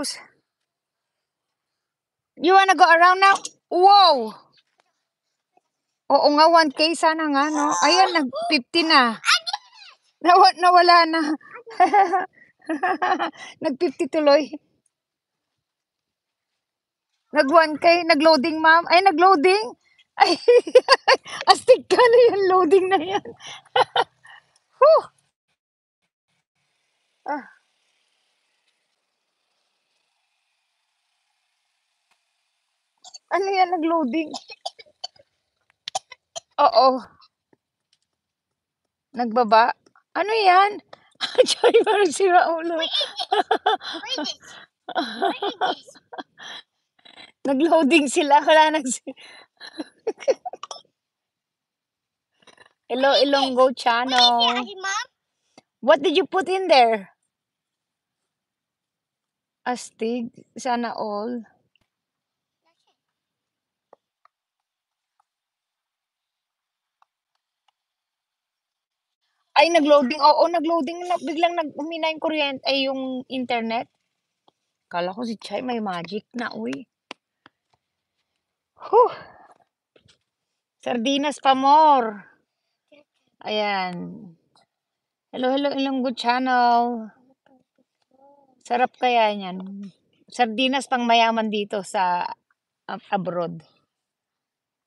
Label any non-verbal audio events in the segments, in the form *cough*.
house. You wanna go around now? Wow! Oo nga, 1K sana nga, no? Ayan, nag-50 na. Nawa nawala na. *laughs* Nag-50 tuloy. Nag-1K, nag-loading, ma'am. Ay, nag-loading. Ay, *laughs* astig ka na yan, loading na yan. *laughs* Whew. Ah. Ano yan, nag-loading? Oo. Nagbaba? Ano yan? *laughs* Chay, parang sira ulo. *laughs* Nag-loading sila. Wala nag... *laughs* Hello, Ilonggo channel. What did you put in there? Astig. Sana all. Ay, nag-loading. Oo, nag-loading. Na, biglang nag umina yung kuryente, ay yung internet. Kala ko si Chay may magic na, uy. Huh. Sardinas pa more. Ayan. Hello, hello, Ilonggo channel. Sarap kaya niyan. Sardinas pang mayaman dito sa ab- abroad.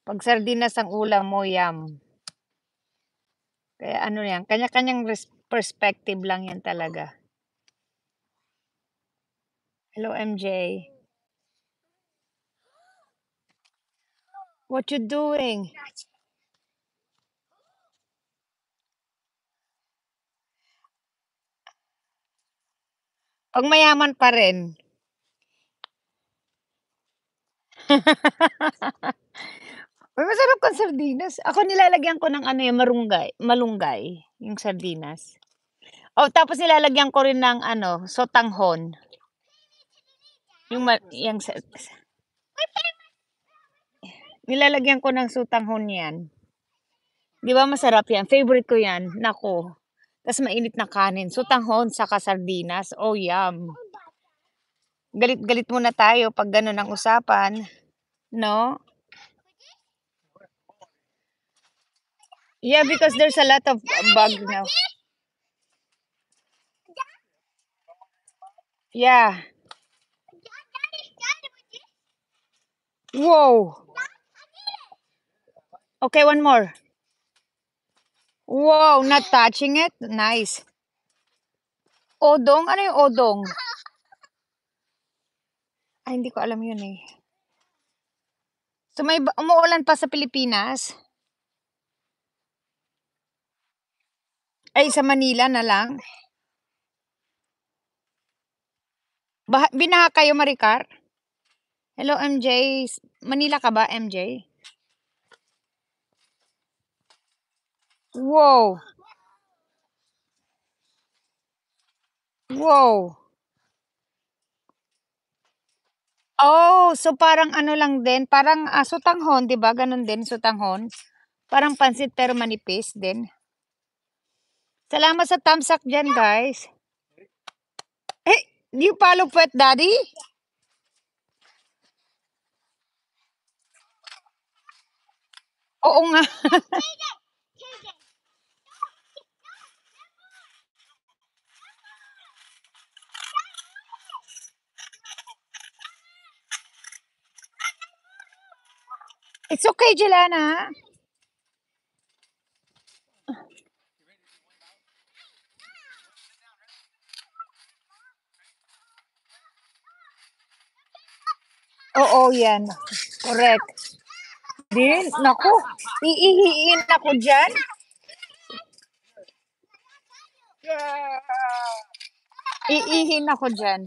Pag sardinas ang ulam mo, yum. Kaya ano yan, kanya-kanyang res- perspective lang yan talaga. Hello, MJ. What you doing? Pag mayaman pa rin. *laughs* Uy, masarap kang sardinas. Ako nilalagyan ko ng ano yung marunggay, malunggay, yung sardinas. Oh, tapos nilalagyan ko rin ng ano, sotanghon. Yung, ma- yung sa- nilalagyan ko ng sotanghon yan. Di ba masarap yan? Favorite ko yan. Nako. Tapos mainit na kanin. Sotanghon saka sardinas. Oh, yum. Galit-galit muna tayo pag gano'n ang usapan. No? Yeah, because there's a lot of bug now. Yeah. Whoa. Okay, one more. Wow, not touching it. Nice. Odong? Ano yung odong? Ay, hindi ko alam yun eh. So may umuulan pa sa Pilipinas? Ay, sa Manila na lang? Bah binaha kayo, Maricar? Hello, MJ. Manila ka ba, MJ? Wow. Wow. Oh, so parang ano lang din, parang ah, sutanghon, 'di ba? Ganun din, sutanghon. Parang pansit pero manipis din. Salamat sa thumbs up dyan, guys. Eh, do you follow Pet Daddy? Oo nga. *laughs* It's okay, Jelana. Oo, yan. Correct. Din, naku, iihiin ako dyan. Iihin ako dyan.